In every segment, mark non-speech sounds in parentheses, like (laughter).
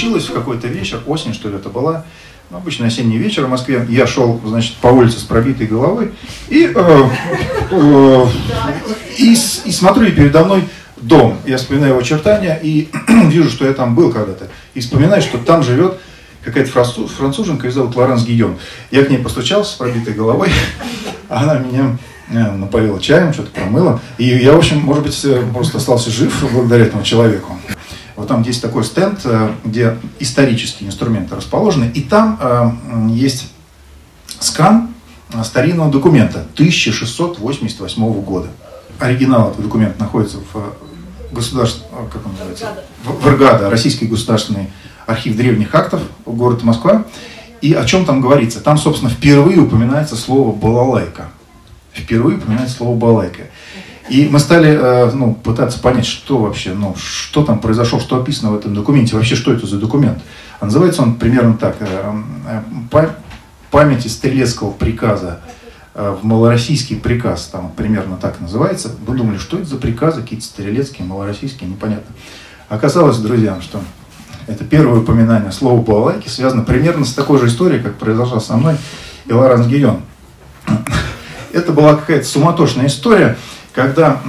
случилось в какой-то вечер, осень что ли это была, ну, обычно осенний вечер в Москве, я шел, значит, по улице с пробитой головой и, э, э, и, и смотрю, и передо мной дом. Я вспоминаю его очертания и (clears throat) вижу, что я там был когда-то. И вспоминаю, что там живет какая-то француженка, ее зовут Лоранс Гийон. Я к ней постучался с пробитой головой, а (laughs) она меня э, напоила чаем, что-то промыла. И я, в общем, может быть, э, просто остался жив благодаря этому человеку. Вот там есть такой стенд, э, где исторические инструменты расположены, и там есть скан старинного документа 1688 года. Оригинал этого документа находится в государств, как он называется? В РГАДА, Российский государственный архив древних актов, город Москва. И о чем там говорится? Там, собственно, впервые упоминается слово «балалайка». Впервые упоминается слово «балалайка». И мы стали э, ну, пытаться понять, что вообще, ну, что там произошло, что описано в этом документе, вообще, что это за документ. А называется он примерно так. Э, э, памяти стрелецкого приказа в малороссийский приказ, там примерно так называется. Мы думали, что это за приказы, какие-то стрелецкие, малороссийские, непонятно. Оказалось, друзья, что это первое упоминание слова балалайки связано примерно с такой же историей, как произошла со мной и Лоранс Гийон. (laughs) Это была какая-то суматошная история, когда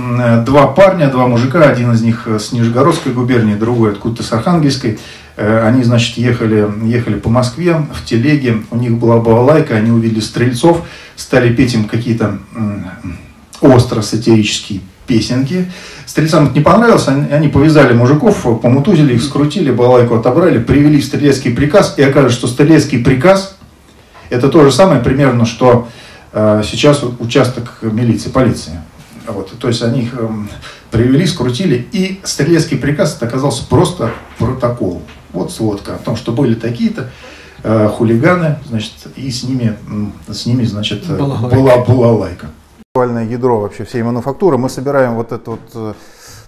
два парня, два мужика, один из них с Нижегородской губернии, другой откуда-то с Архангельской, э, они, значит, ехали, ехали по Москве в телеге, у них была балалайка, они увидели стрельцов, стали петь им какие-то остро сатирические песенки. Стрельцам это не понравилось, они, они повязали мужиков, помутузили их, скрутили, балайку отобрали, привели в стрелецкий приказ, и окажется, что стрелецкий приказ это то же самое примерно, что э, сейчас участок милиции, полиции. Вот, то есть они их э, привели, скрутили, и стрелецкий приказ это оказался просто протокол. Вот сводка о том, что были такие-то э, хулиганы, значит, и с ними, с ними значит, была, была лайка интеллектуальное ядро вообще всей мануфактуры. Мы собираем вот этот вот э,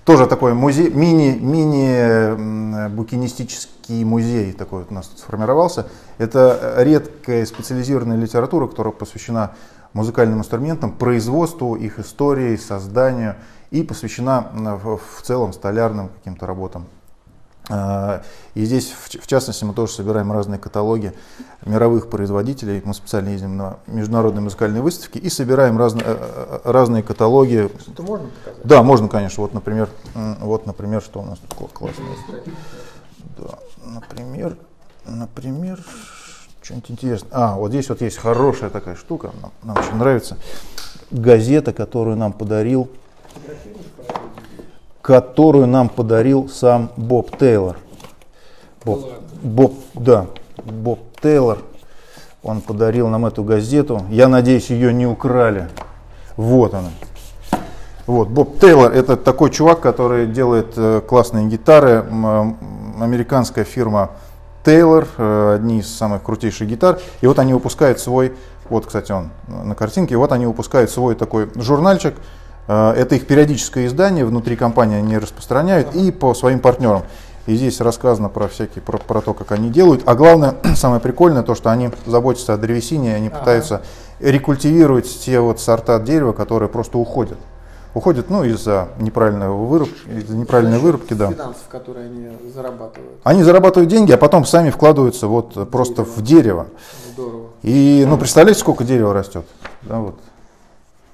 тоже такой музей, мини, мини букинистический музей такой вот у нас тут сформировался. Это редкая специализированная литература, которая посвящена музыкальным инструментам, производству, их истории, созданию и посвящена в целом столярным каким-то работам. А, и здесь, в частности, мы тоже собираем разные каталоги мировых производителей. Мы специально ездим на международные музыкальные выставки и собираем разные, э, э, разные каталоги. Что-то можно показать? Да, можно, конечно. Вот, например, вот, например, что у нас тут классно. Да, например, например, что-нибудь интересное. А, вот здесь вот есть хорошая такая штука, нам, нам очень нравится. Газета, которую нам подарил которую нам подарил сам Боб Тейлор. Боб, Боб, да, Боб Тейлор, он подарил нам эту газету. Я надеюсь, ее не украли. Вот она. Вот, Боб Тейлор это такой чувак, который делает э, классные гитары. Американская фирма Тейлор, э, одни из самых крутейших гитар. И вот они выпускают свой, вот, кстати, он на картинке, вот они выпускают свой такой журнальчик, Э, это их периодическое издание, внутри компании они распространяют и по своим партнерам. И здесь рассказано про всякие, про, про то, как они делают. А главное, (clears throat) самое прикольное, то, что они заботятся о древесине, они ага. пытаются рекультивировать те вот сорта дерева, которые просто уходят. Уходят, ну, из-за неправильного вырубки, из-за неправильной вырубки, да. Финансов, которые они зарабатывают. Они зарабатывают деньги, а потом сами вкладываются вот дерево. просто в дерево. Здорово. И, ну, представляете, сколько дерева растет? Да, вот.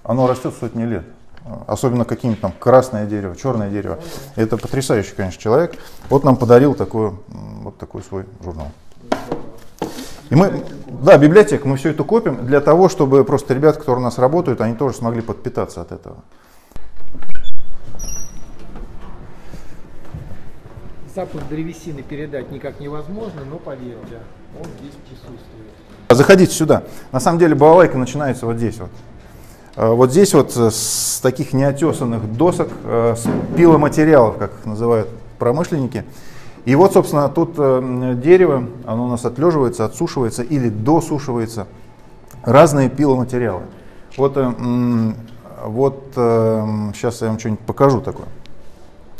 Оно растет сотни лет особенно каким-то там красное дерево, черное дерево. Это потрясающий, конечно, человек. Вот нам подарил такой, вот такой свой журнал. И мы, да, библиотека, мы все это копим для того, чтобы просто ребят, которые у нас работают, они тоже смогли подпитаться от этого. Запах древесины передать никак невозможно, но поверьте, он здесь присутствует. Заходите сюда. На самом деле балалайка начинается вот здесь вот. Э, вот здесь вот э, с таких неотесанных досок, э, с пиломатериалов, как их называют промышленники. И вот, собственно, тут дерево, оно у нас отлеживается, отсушивается или досушивается. Разные пиломатериалы. Вот, вот сейчас я вам что-нибудь покажу такое.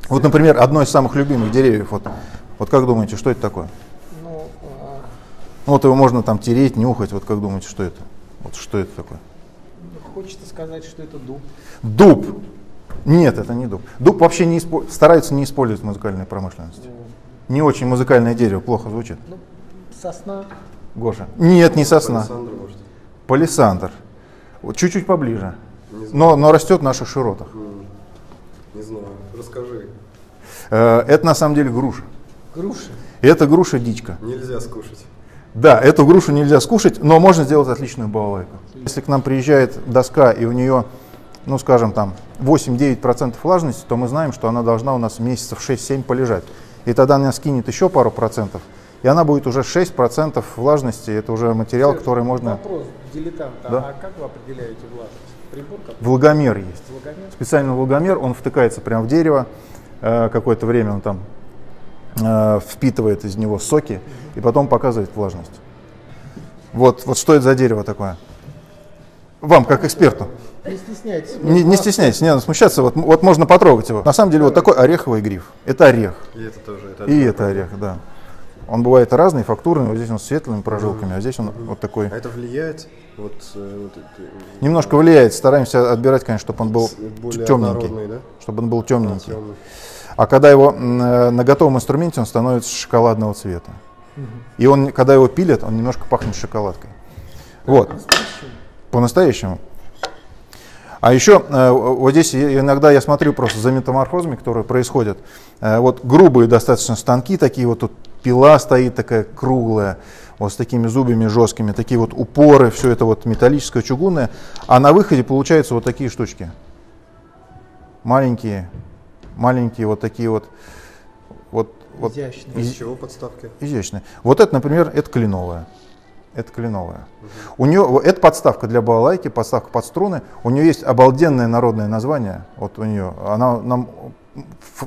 Вот, например, одно из самых любимых деревьев. Вот, вот как думаете, что это такое? Ну, а... Вот его можно там тереть, нюхать. Вот как думаете, что это? Вот что это такое? Хочется сказать, что это дуб. Дуб. Нет, это не дуб. Дуб вообще не испо... стараются не использовать в музыкальной промышленности. Не очень музыкальное дерево, плохо звучит. Ну, сосна. Гоша. Нет, не сосна. Александр, может. Палисандр. Вот чуть-чуть поближе. Но, но растет в наших широтах. М, Не знаю. Расскажи. Э, Это на самом деле груша. Груши. Это груша дичка. Нельзя скушать. Да, эту грушу нельзя скушать, но можно сделать отличную балалайку. Если к нам приезжает доска и у нее, ну скажем там, 8-9% влажности, то мы знаем, что она должна у нас месяцев 6-7 полежать. И тогда она скинет еще пару процентов, и она будет уже 6% влажности. Это уже материал, Серж, который можно... Вопрос дилетанта. Да. А как вы определяете влажность? Прибор какой? Влагомер есть. Влагомер? Специальный влагомер, он втыкается прямо в дерево, э, какое-то время он там э, впитывает из него соки и потом показывает влажность. Вот, вот что это за дерево такое? Вам, как эксперту. Не стесняйтесь. Не, не стесняйтесь, не надо смущаться, вот, вот можно потрогать его. На самом деле вот такой ореховый гриф. Это орех. И это тоже. Это И это орех, да. Он бывает разный, фактурный, вот здесь он с светлыми прожилками, а здесь он вот такой. А это влияет? Вот, э, вот это, Немножко влияет, стараемся отбирать, конечно, чтобы он был более темненький. да? Чтобы он был темненький. Темный. А когда его э, на готовом инструменте, он становится шоколадного цвета. И он, когда его пилят, он немножко пахнет шоколадкой. Вот. По-настоящему. А еще э, вот здесь иногда я смотрю просто за метаморфозами, которые происходят. Э, вот грубые достаточно станки такие, вот тут пила стоит такая круглая, вот с такими зубьями жесткими, такие вот упоры, все это вот металлическое, чугунное. А на выходе получаются вот такие штучки. Маленькие, маленькие вот такие вот, вот, вот Изящный. Из чего подставки? изящные. Вот это, например, это кленовая. Это кленовая. У нее это подставка для балалайки, подставка под струны. У нее есть обалденное народное название. Вот у нее. Она нам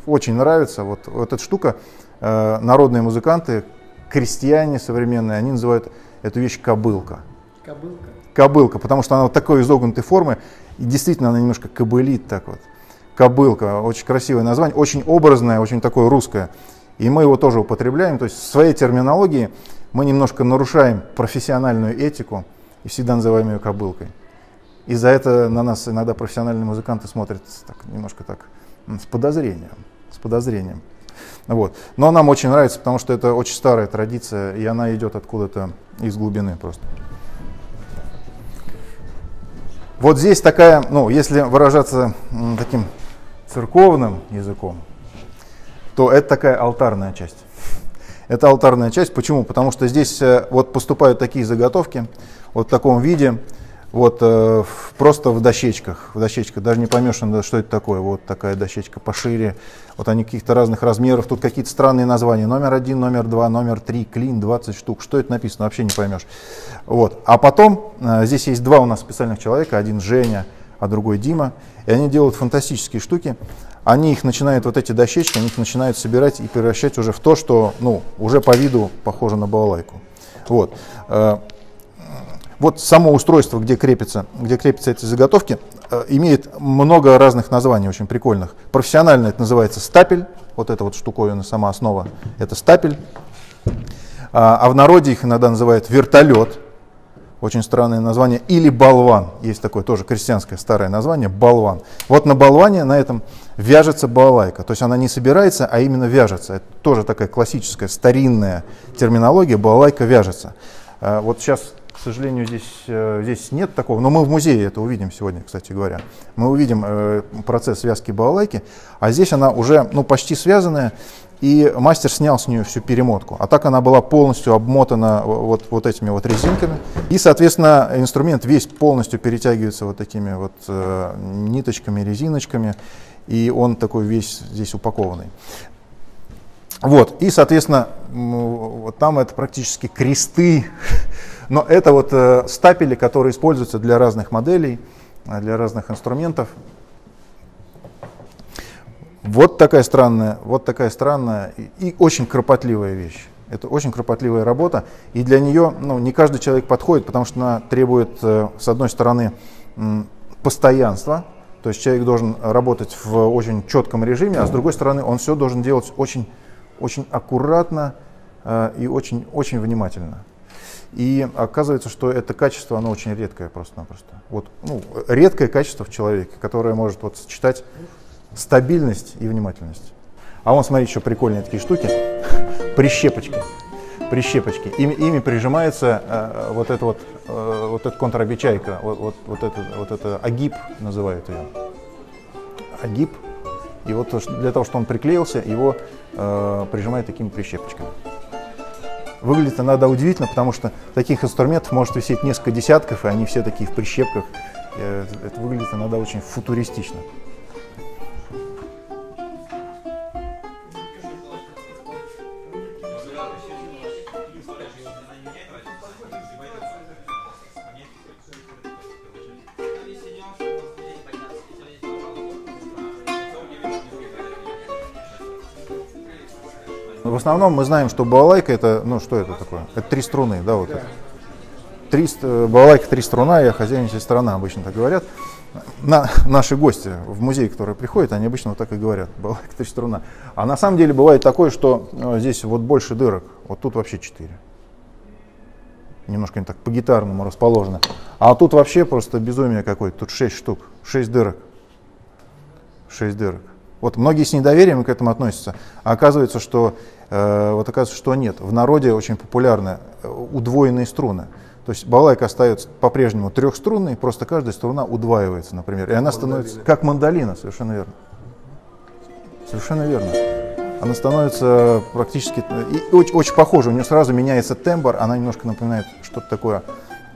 очень нравится. Вот, вот эта штука. э, народные музыканты, крестьяне современные, они называют эту вещь кобылка. Кобылка. Кобылка, потому что она вот такой изогнутой формы. И действительно она немножко кобылит так вот. Кобылка, очень красивое название, очень образное, очень такое русское. И мы его тоже употребляем. То есть в своей терминологии мы немножко нарушаем профессиональную этику и всегда называем ее кобылкой. И за это на нас иногда профессиональные музыканты смотрят так, немножко так с подозрением. С подозрением. Вот. Но нам очень нравится, потому что это очень старая традиция, и она идет откуда-то из глубины просто. Вот здесь такая, ну, если выражаться таким церковным языком, то это такая алтарная часть. Это алтарная часть. Почему? Потому что здесь э, вот поступают такие заготовки вот в таком виде, вот э, просто в дощечках, в дощечках, даже не поймешь, что это такое. Вот такая дощечка пошире, вот они каких-то разных размеров, тут какие-то странные названия, номер один, номер два, номер три, клин, 20 штук, что это написано, вообще не поймешь. Вот. А потом э, здесь есть два у нас специальных человека, один Женя, а другой Дима, и они делают фантастические штуки. Они их начинают, вот эти дощечки, они их начинают собирать и превращать уже в то, что, ну, уже по виду похоже на балалайку. Вот. Э, вот само устройство, где крепится, где крепятся эти заготовки, э, имеет много разных названий, очень прикольных. Профессионально это называется стапель, вот эта вот штуковина, сама основа, это стапель. А, а в народе их иногда называют вертолет, очень странное название, или болван, есть такое тоже крестьянское старое название, болван. Вот на болване, на этом вяжется балалайка, то есть она не собирается, а именно вяжется. Это тоже такая классическая старинная терминология, балалайка вяжется. А, Вот сейчас, к сожалению, здесь, э, здесь нет такого, но мы в музее это увидим сегодня, кстати говоря. Мы увидим э, процесс связки балалайки, а здесь она уже ну, почти связанная, и мастер снял с нее всю перемотку. А так она была полностью обмотана вот, вот этими вот резинками. И, соответственно, инструмент весь полностью перетягивается вот такими вот э, ниточками, резиночками, и он такой весь здесь упакованный. Вот, и, соответственно, вот там это практически кресты, но это вот э, стапели, которые используются для разных моделей, э, для разных инструментов. Вот такая странная, вот такая странная и, и очень кропотливая вещь. Это очень кропотливая работа, и для нее ну, не каждый человек подходит, потому что она требует, э, с одной стороны, постоянства, то есть человек должен работать в очень четком режиме, а с другой стороны, он все должен делать очень, очень аккуратно э, и очень, очень внимательно. И оказывается, что это качество, оно очень редкое просто-напросто. Вот, ну, редкое качество в человеке, которое может вот сочетать стабильность и внимательность. А вон, смотрите, еще прикольные такие штуки. (laughs) Прищепочки. Прищепочки. Ими, ими прижимается э, вот это вот, э, вот эта контрабичайка, вот, вот, вот, это, вот это агиб называют ее. Агиб. И вот для того, чтобы он приклеился, его э, прижимают такими прищепочками. Выглядит иногда удивительно, потому что таких инструментов может висеть несколько десятков, и они все такие в прищепках. Э, это выглядит иногда очень футуристично. В основном мы знаем, что балалайка это, ну что это такое? Это три струны, да, вот. Это. Три, балалайка три струна, я хозяин всей страны, обычно так говорят. На, наши гости в музей, которые приходят, они обычно вот так и говорят, (laughs) балалайка три струна. А на самом деле бывает такое, что ну, здесь вот больше дырок, вот тут вообще четыре. Немножко не так по-гитарному расположено. А тут вообще просто безумие какое-то, тут шесть штук, шесть дырок. Шесть дырок. Вот многие с недоверием к этому относятся, а оказывается, что э, вот оказывается, что нет. В народе очень популярны э, удвоенные струны. То есть балалайка остается по-прежнему трехструнной, просто каждая струна удваивается, например, и она становится как мандолина, совершенно верно. Совершенно верно. Она становится практически и очень, очень похожа. У нее сразу меняется тембр, она немножко напоминает что-то такое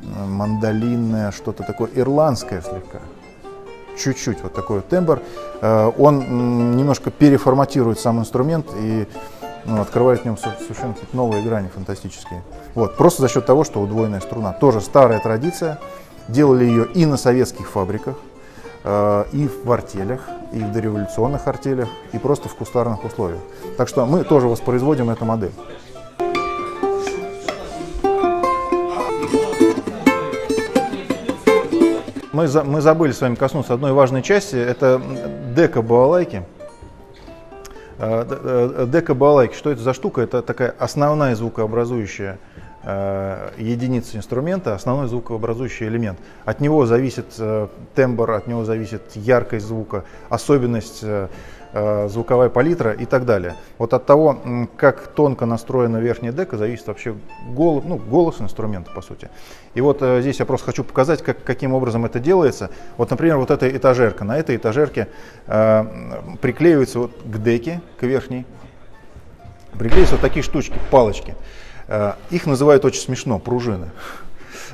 мандолинное, что-то такое ирландское слегка чуть-чуть вот такой вот тембр. Э, он немножко переформатирует сам инструмент и ну, открывает в нем совершенно новые грани фантастические. Вот, просто за счет того, что удвоенная струна. Тоже старая традиция. Делали ее и на советских фабриках, э, и в артелях, и в дореволюционных артелях, и просто в кустарных условиях. Так что мы тоже воспроизводим эту модель. мы, за, мы забыли с вами коснуться одной важной части, это дека балалайки. Э, э, дека балалайки, что это за штука? Это такая основная звукообразующая э, единица инструмента, основной звукообразующий элемент. От него зависит тембр, от него зависит яркость звука, особенность Э, звуковая палитра и так далее. Вот от того, как тонко настроена верхняя дека, зависит вообще голос, ну, голос инструмента, по сути. И вот э, здесь я просто хочу показать, как, каким образом это делается. Вот, например, вот эта этажерка. На этой этажерке э, приклеивается вот к деке, к верхней, приклеиваются вот такие штучки, палочки. Э, их называют очень смешно, пружины.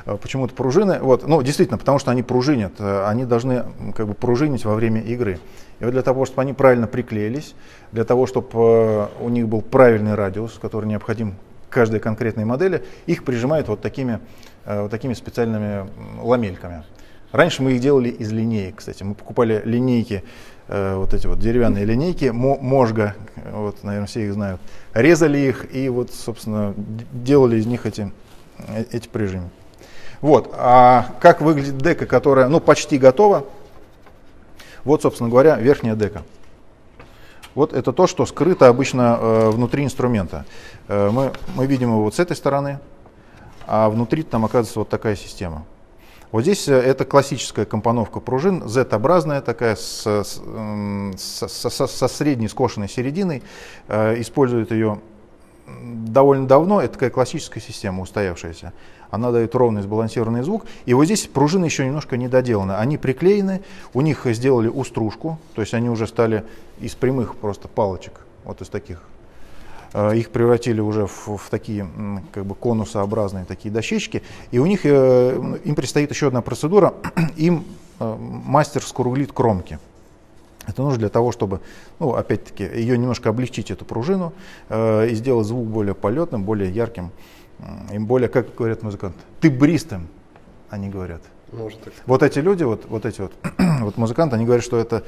Э, почему-то пружины. Вот, ну, действительно, потому что они пружинят. Э, они должны как бы пружинить во время игры. И вот для того, чтобы они правильно приклеились, для того, чтобы э, у них был правильный радиус, который необходим каждой конкретной модели, их прижимают вот такими, вот такими специальными ламельками. Раньше мы их делали из линеек, кстати. Мы покупали линейки, вот эти вот деревянные линейки, можга, вот, наверное, все их знают. Резали их и вот, собственно, делали из них эти, эти прижимы. Вот. А как выглядит дека, которая ну, почти готова? Вот, собственно говоря, верхняя дека. Вот это то, что скрыто обычно э, внутри инструмента. Э, мы, мы видим его вот с этой стороны, а внутри там оказывается вот такая система. Вот здесь э, это классическая компоновка пружин, Z-образная такая, с, с, со, со, средней скошенной серединой. Э, используют ее довольно давно, это такая классическая система устоявшаяся она дает ровный сбалансированный звук. И вот здесь пружины еще немножко не доделаны. Они приклеены, у них сделали устружку, то есть они уже стали из прямых просто палочек, вот из таких. Э, их превратили уже в, в такие как бы конусообразные такие дощечки. И у них, э, им предстоит еще одна процедура. (clears throat) Им э, мастер скруглит кромки. Это нужно для того, чтобы, ну, опять-таки, ее немножко облегчить, эту пружину, э, и сделать звук более полетным, более ярким. Им более, как говорят музыканты, ты бристым, они говорят. Может так. Вот эти люди, вот, вот эти вот, (clears throat) вот музыканты, они говорят, что это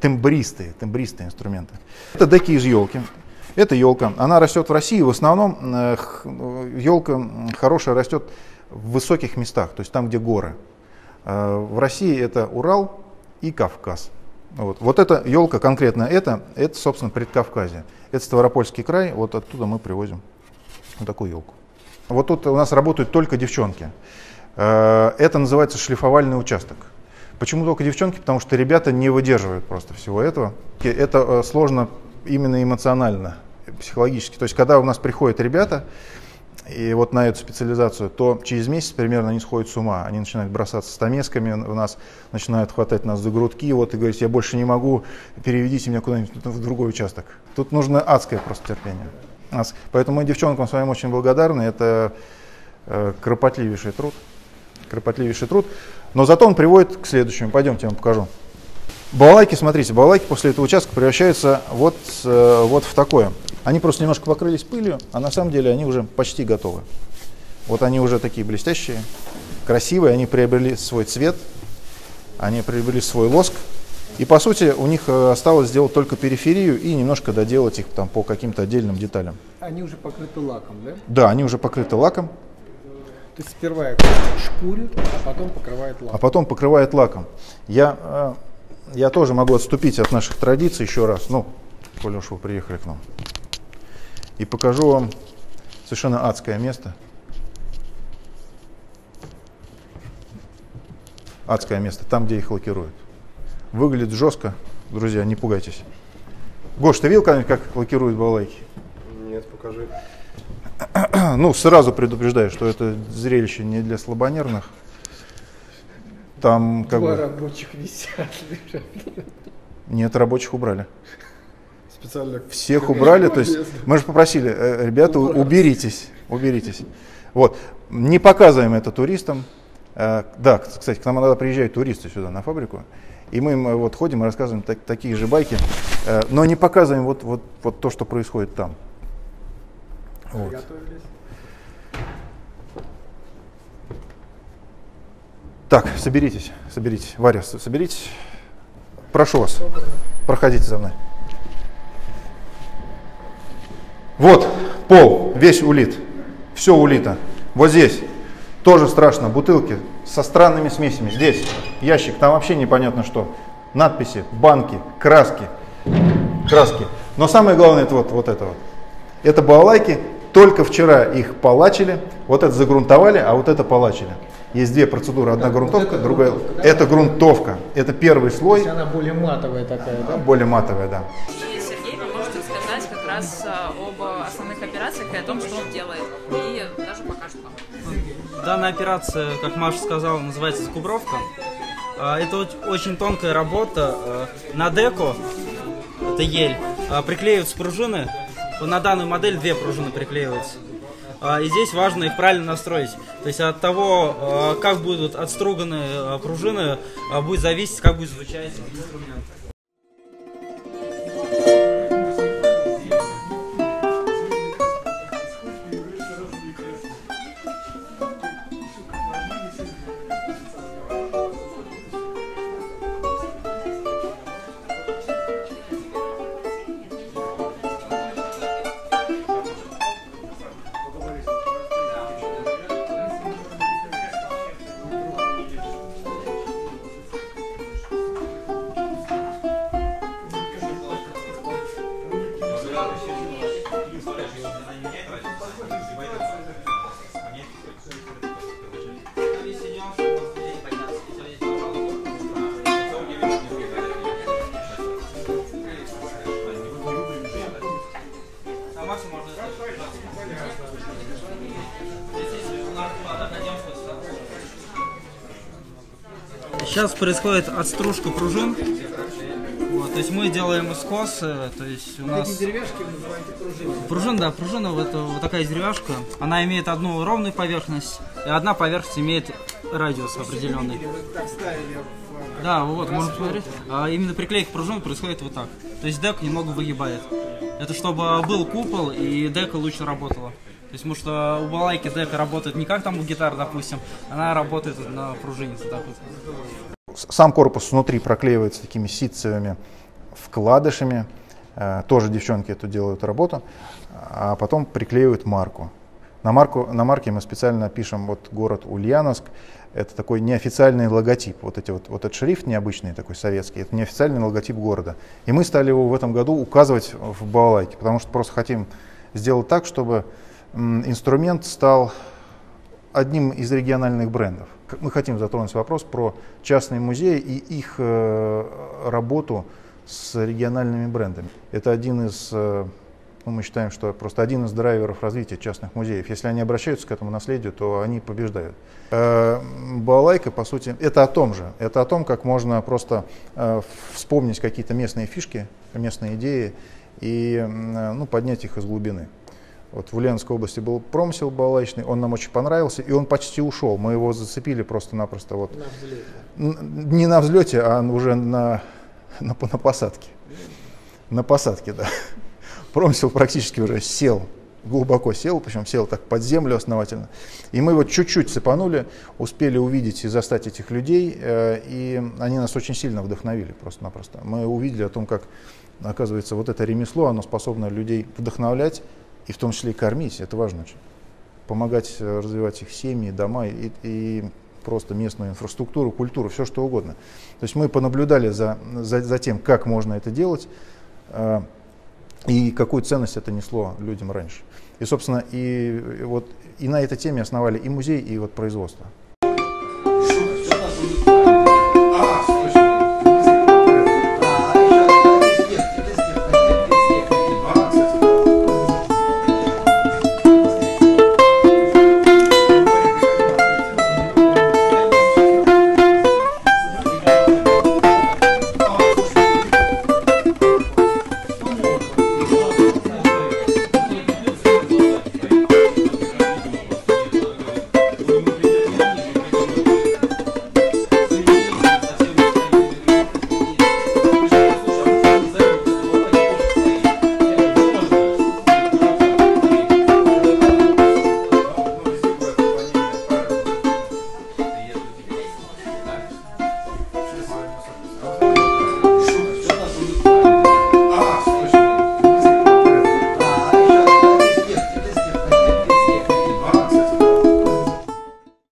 тембристые, тембристые инструменты. Это деки из елки. Это елка. Она растет в России. В основном э, елка хорошая растет в высоких местах, то есть там, где горы. Э, в России это Урал и Кавказ. Вот, вот эта елка, конкретно это, это, собственно, предкавказье. Это Ставропольский край, вот оттуда мы привозим вот такую елку. Вот тут у нас работают только девчонки. Э, это называется шлифовальный участок. Почему только девчонки? Потому что ребята не выдерживают просто всего этого. Это э, сложно именно эмоционально, психологически. То есть, когда у нас приходят ребята, и вот на эту специализацию, то через месяц примерно они сходят с ума. Они начинают бросаться стамесками в нас, начинают хватать нас за грудки вот, и говорить, я больше не могу, переведите меня куда-нибудь в другой участок. Тут нужно адское просто терпение. Поэтому мы девчонкам своим очень благодарны. Это э, кропотливейший труд. Кропотливейший труд. Но зато он приводит к следующему. Пойдемте, я вам покажу. Балалайки, смотрите, балалайки после этого участка превращаются вот, э, вот в такое. Они просто немножко покрылись пылью, а на самом деле они уже почти готовы. Вот они уже такие блестящие, красивые, они приобрели свой цвет, они приобрели свой лоск. И по сути у них э, осталось сделать только периферию и немножко доделать их там по каким-то отдельным деталям. Они уже покрыты лаком, да? Да, они уже покрыты лаком. То есть сперва их шкурят, а потом покрывает лаком. А потом покрывает лаком. Я, э, я тоже могу отступить от наших традиций еще раз, ну, коли уж вы приехали к нам и покажу вам совершенно адское место. Адское место, там, где их лакируют. Выглядит жестко, друзья, не пугайтесь. Гош, ты видел когда-нибудь, как лакируют балалайки? Нет, покажи. (clears throat) Ну, сразу предупреждаю, что это зрелище не для слабонервных. Там как Два бы... рабочих висят, (laughs) лежат. Нет, рабочих убрали. Специально. Всех убрали, то есть мы же попросили, «Э, ребята, у- уберитесь, уберитесь. Вот, не показываем это туристам. Э, Да, кстати, к нам иногда приезжают туристы сюда на фабрику, и мы им э, вот ходим и рассказываем так- такие же байки, э, но не показываем вот, вот, вот то, что происходит там. Вот. Так, соберитесь, соберитесь. Варя, соберитесь. Прошу вас, проходите за мной. Вот, пол, весь улит. Все улито. Вот здесь тоже страшно. Бутылки со странными смесями. Здесь ящик, там вообще непонятно что. Надписи, банки, краски. Краски. Но самое главное это вот, вот это вот. Это балалайки. Только вчера их полачили. Вот это загрунтовали, а вот это полачили. Есть две процедуры. Одна грунтовка, это другая. грунтовка, да? Это грунтовка. Это первый То слой. есть она более матовая такая, да? Более матовая, да. И Сергей поможет рассказать как раз а, Данная операция, как Маша сказала, называется закубровка. А, Это оч- очень тонкая работа. А, На деку, это ель, а, приклеиваются пружины. На данную модель две пружины приклеиваются. И здесь важно их правильно настроить. То есть от того, как будут отструганы пружины, будет зависеть, как будет звучать инструмент. Сейчас происходит отстружка пружин. То есть мы делаем скосы, то есть у нас... Эти деревяшки вы называете пружинами. Пружина, да, пружина вот, это, вот такая деревяшка. Она имеет одну ровную поверхность, и одна поверхность имеет радиус определенный. Да, вот, можно посмотреть. А именно приклейка пружин происходит вот так. То есть дека немного выгибает. Это чтобы был купол и дека лучше работала. То есть, потому что у балайки дека работает не как там у гитары, допустим, она работает на пружине, вот так вот. Сам корпус внутри проклеивается такими ситцевыми вкладышами. Э, Тоже девчонки эту делают работу. А потом приклеивают марку. На, марку, на марке мы специально пишем вот город Ульяновск. Это такой неофициальный логотип. Вот, эти вот, вот этот шрифт необычный, такой советский, это неофициальный логотип города. И мы стали его в этом году указывать в балалайке, потому что просто хотим сделать так, чтобы инструмент стал одним из региональных брендов. Мы хотим затронуть вопрос про частные музеи и их э, работу с региональными брендами. Это один из, э, ну, мы считаем, что просто один из драйверов развития частных музеев. Если они обращаются к этому наследию, то они побеждают. Э, Балалайка, по сути, это о том же. Это о том, как можно просто э, вспомнить какие-то местные фишки, местные идеи и ну, поднять их из глубины. Вот в Ульяновской области был промысел балалайчный, он нам очень понравился, и он почти ушел. Мы его зацепили просто-напросто вот На взлете. Не на взлете, а уже на, (laughs) на, на посадке. На посадке, да. Промысел практически уже сел, глубоко сел, причем сел так под землю основательно. И мы его чуть-чуть цепанули, успели увидеть и застать этих людей, э, и они нас очень сильно вдохновили просто-напросто. Мы увидели о том, как, оказывается, вот это ремесло, оно способно людей вдохновлять и в том числе и кормить, это важно очень помогать э, развивать их семьи, дома и, и просто местную инфраструктуру, культуру, все что угодно. То есть мы понаблюдали за, за, за тем, как можно это делать э, и какую ценность это несло людям раньше. И, собственно, и, и вот и на этой теме основали и музей, и вот производство.